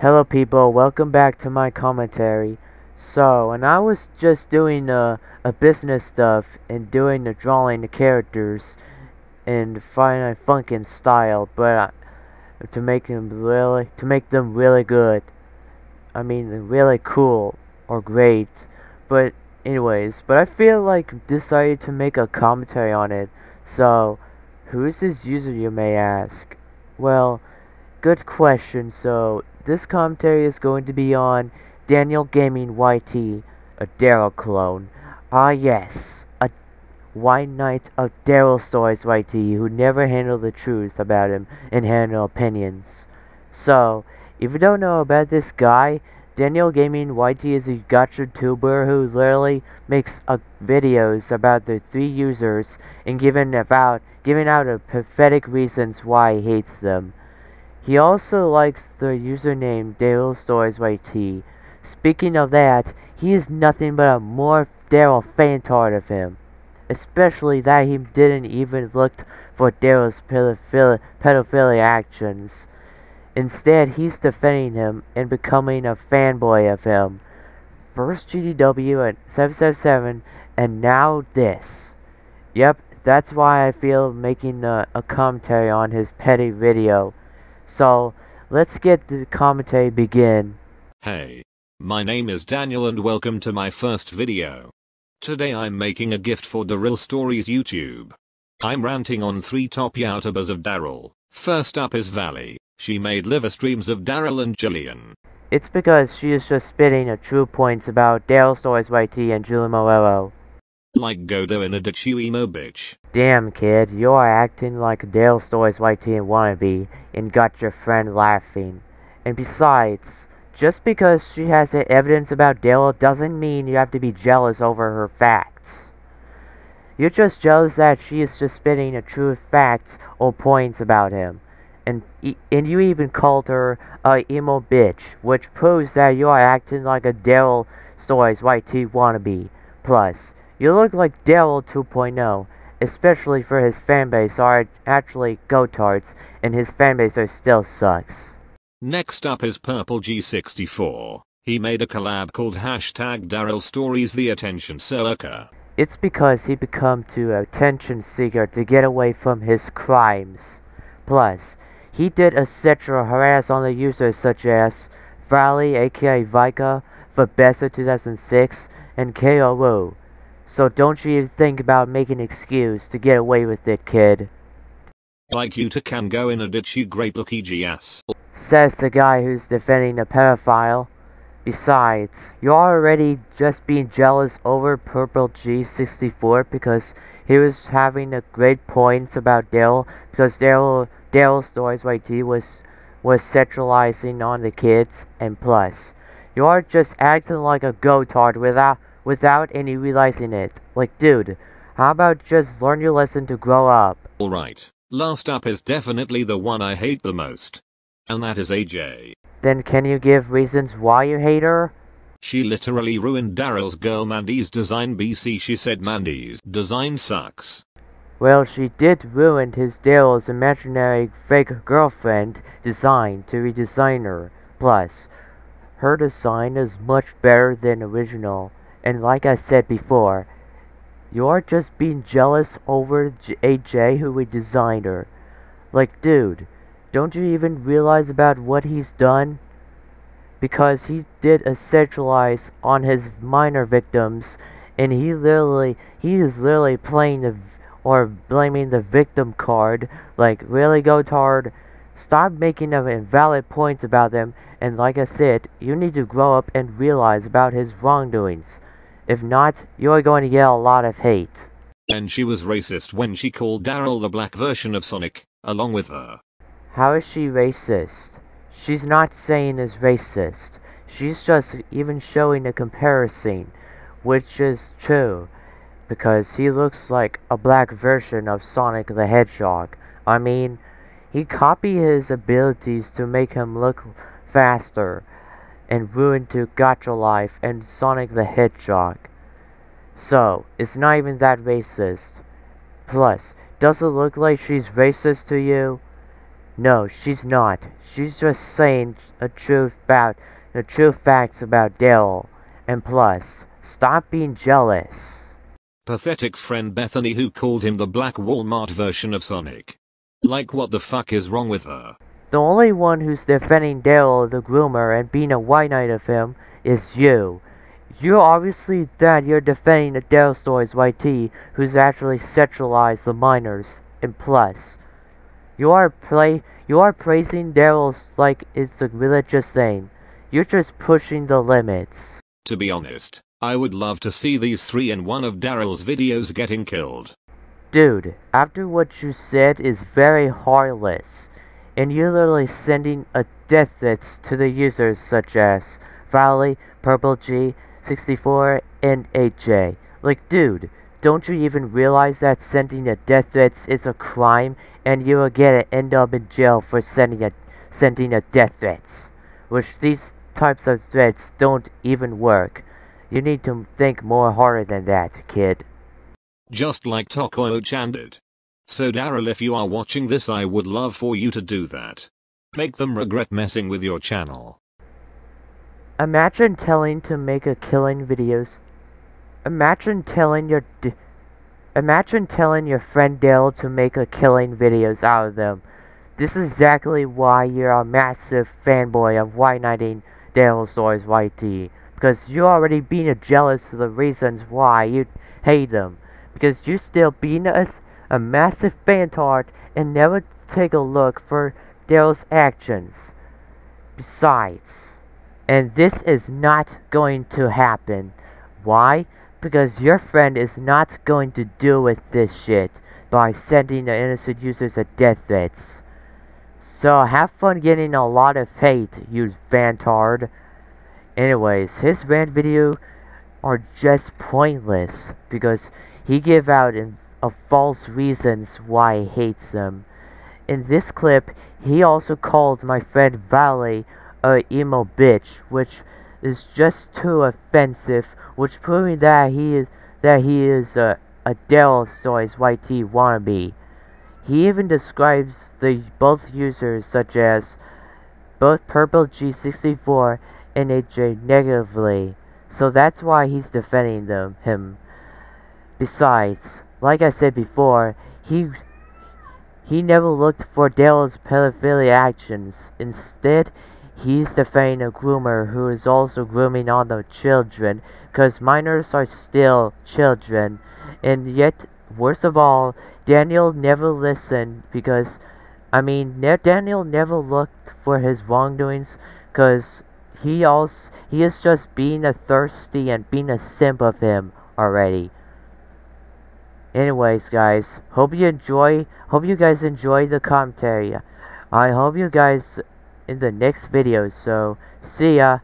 Hello people, welcome back to my commentary. So, and I was just doing uh, a business stuff and doing the drawing the characters in Final Funkin' style, but to make them really, to make them really good. I mean, really cool or great. But anyways, but I feel like decided to make a commentary on it. So, who is this user you may ask? Well, good question. So, this commentary is going to be on Daniel Gaming YT, a Daryl clone. Ah yes, a white knight of Daryl Stories YT who never handled the truth about him and handle opinions. So, if you don't know about this guy, Daniel Gaming YT is a Gacha tuber who literally makes uh, videos about the three users and giving about giving out a pathetic reasons why he hates them. He also likes the username Daryl Stories YT. Speaking of that, he is nothing but a more Daryl faintard of him. Especially that he didn't even look for Daryl's pedophilia, pedophilia actions. Instead, he's defending him and becoming a fanboy of him. First GDW at 777, and now this. Yep, that's why I feel making a, a commentary on his petty video. So, let's get the commentary begin. Hey. My name is Daniel and welcome to my first video. Today I'm making a gift for the Real Stories YouTube. I'm ranting on three top YouTubers of Daryl. First up is Valley. She made live streams of Daryl and Jillian. It's because she is just spitting the true points about Daryl Stories YT and Julie Morello. Like Godo and a emo bitch. Damn kid, you are acting like a Dale Stories and wannabe and got your friend laughing. And besides, just because she has evidence about Dale doesn't mean you have to be jealous over her facts. You're just jealous that she is just spitting the true facts or points about him. And, and you even called her a emo bitch, which proves that you are acting like a Daryl Stories YT wannabe. Plus, you look like Daryl 2.0, especially for his fanbase are actually gotards, and his fanbase are still sucks. Next up is Purple G64. He made a collab called hashtag Daryl Stories the Attention Sucker. It's because he become to attention seeker to get away from his crimes. Plus, he did a sexual harass on the users such as Valley aka Vika, Fabessa 2006, and KO so don't you even think about making an excuse to get away with it, kid. Like you to can go in a ditch you great looky GS. Says the guy who's defending a pedophile. Besides, you're already just being jealous over Purple G64 because he was having a great points about Daryl because Daryl Daryl Stories YT was was sexualizing on the kids and plus you are just acting like a gotard without without any realizing it. Like, dude, how about just learn your lesson to grow up? Alright, last up is definitely the one I hate the most. And that is AJ. Then can you give reasons why you hate her? She literally ruined Daryl's girl Mandy's design BC she said Mandy's design sucks. Well, she did ruin his Daryl's imaginary fake girlfriend design to redesign her. Plus, her design is much better than original. And like I said before, you're just being jealous over AJ who we designed her. Like, dude, don't you even realize about what he's done? Because he did a sexualize on his minor victims, and he literally, he is literally playing the, or blaming the victim card. Like, really, Gotard? Stop making them invalid points about them, and like I said, you need to grow up and realize about his wrongdoings. If not, you're going to get a lot of hate. And she was racist when she called Daryl the black version of Sonic, along with her. How is she racist? She's not saying is racist. She's just even showing a comparison, which is true, because he looks like a black version of Sonic the Hedgehog. I mean, he copied his abilities to make him look faster, and ruin to Gacha Life and Sonic the Hedgehog. So, it's not even that racist. Plus, does it look like she's racist to you? No, she's not. She's just saying the truth about the true facts about Daryl. And plus, stop being jealous. Pathetic friend Bethany who called him the black Walmart version of Sonic. Like what the fuck is wrong with her? The only one who's defending Daryl the groomer and being a white knight of him is you. You're obviously that you're defending the Daryl Stories YT who's actually sexualized the minors. And plus, you are play you are praising Daryl like it's a religious thing. You're just pushing the limits. To be honest, I would love to see these three in one of Daryl's videos getting killed. Dude, after what you said is very heartless, and you're literally sending a death threats to the users such as Valley, Purple G, 64, and AJ. Like, dude, don't you even realize that sending a death threats is a crime, and you will get to end up in jail for sending a sending a death threats, which these types of threats don't even work. You need to think more harder than that, kid. Just like Tokoyo-chan did. So Daryl if you are watching this I would love for you to do that. Make them regret messing with your channel. Imagine telling to make a killing videos. Imagine telling your Imagine telling your friend Dale to make a killing videos out of them. This is exactly why you're a massive fanboy of White Knighting Dale Stories YT. Because you're already being jealous of the reasons why you hate them. Because you still being a, a massive fantard and never take a look for Dale's actions. Besides, and this is not going to happen. Why? Because your friend is not going to deal with this shit by sending the innocent users a death threats. So have fun getting a lot of hate, you vantard. Anyways, his rant video are just pointless because he give out in, uh, false reasons why he hates them. In this clip, he also called my friend Valley a emo bitch, which is just too offensive, which proving that he is that he is a a Daryl Stories YT wannabe. He even describes the both users such as both Purple G64 and AJ negatively, so that's why he's defending them him. Besides, like I said before, he he never looked for Daryl's pedophilia actions. Instead, He's defending a groomer who is also grooming other children, because minors are still children. And yet, worst of all, Daniel never listened because, I mean, ne Daniel never looked for his wrongdoings, because he also he is just being a thirsty and being a simp of him already. Anyways, guys, hope you enjoy. Hope you guys enjoy the commentary. I hope you guys in the next video. So, see ya.